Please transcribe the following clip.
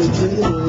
どっちで。